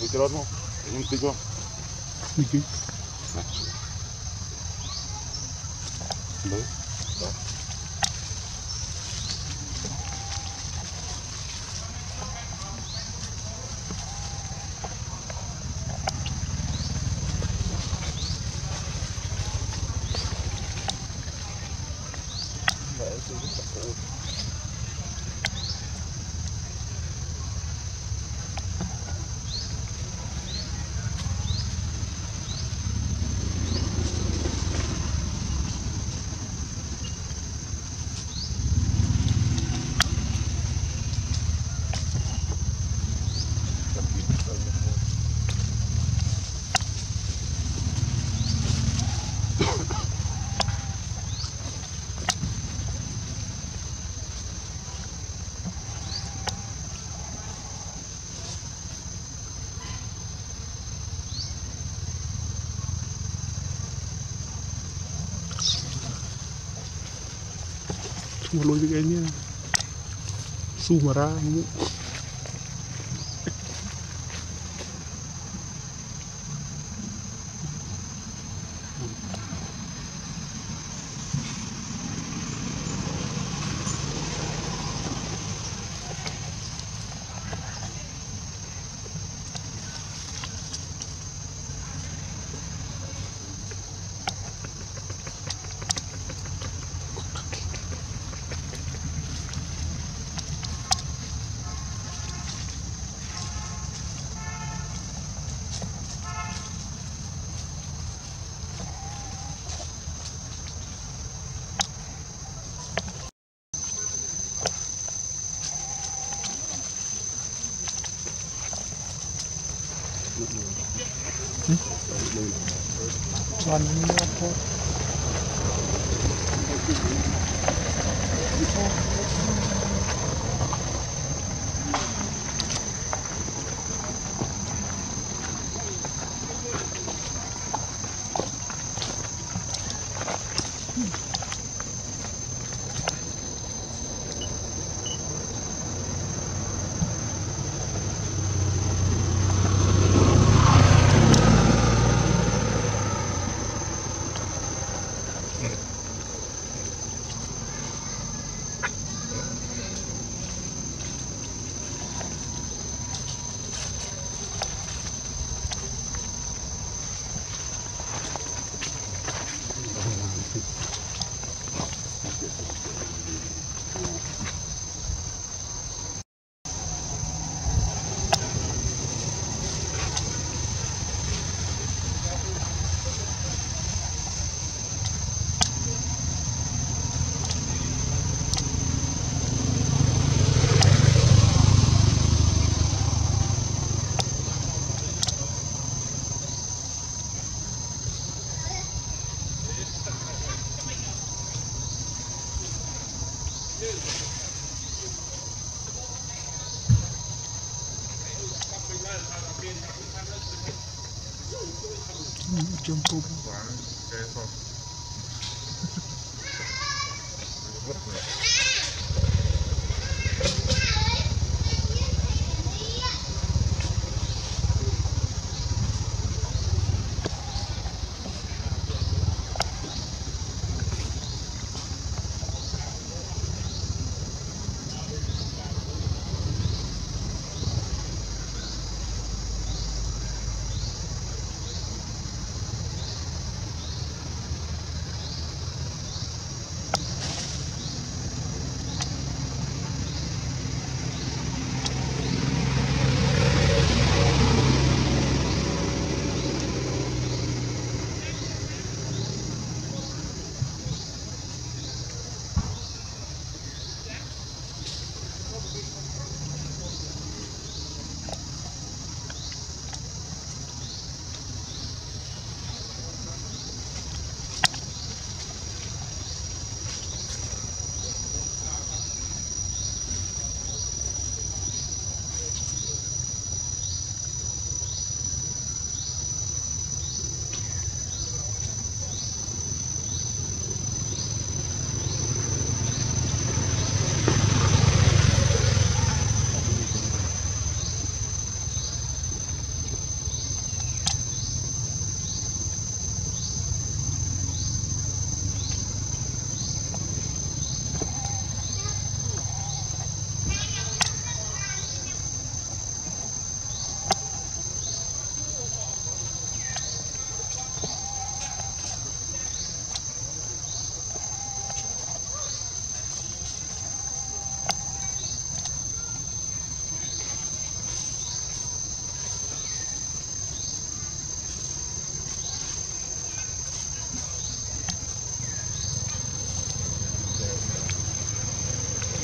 Literalno, jedním tygo. Díky. Byl? Semua lo mulu kayaknya Sumera ini. one minute. Ừ, chung cung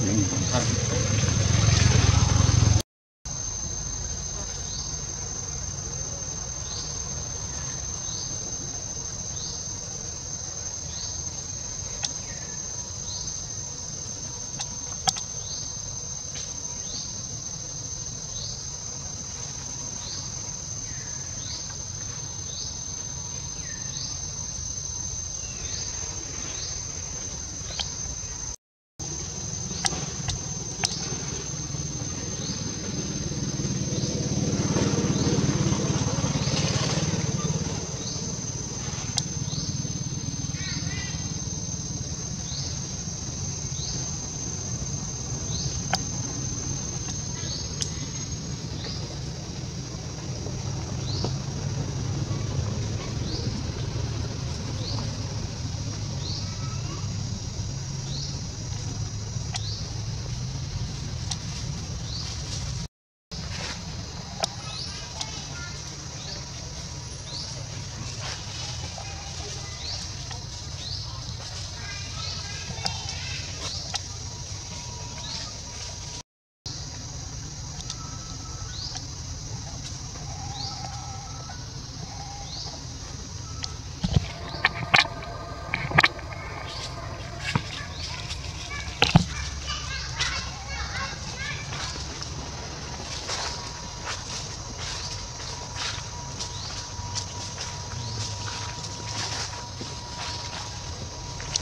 嗯，看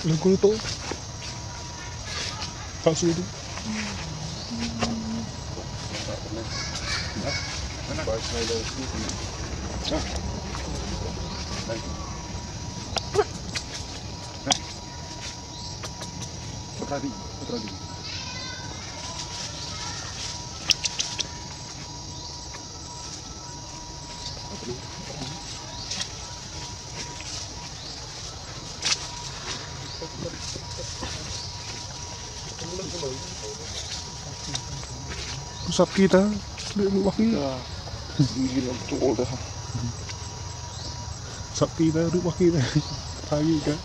Não grupo. Faço tudo. Outra vida, outra vida. Usap kita, lebih wangi. Gigi lontol dah. Usap kita, lebih wangi dah. Tanya kan.